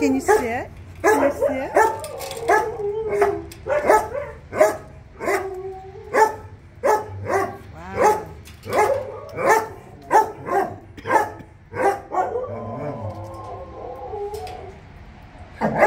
Can you see it? Can you sit? Wow.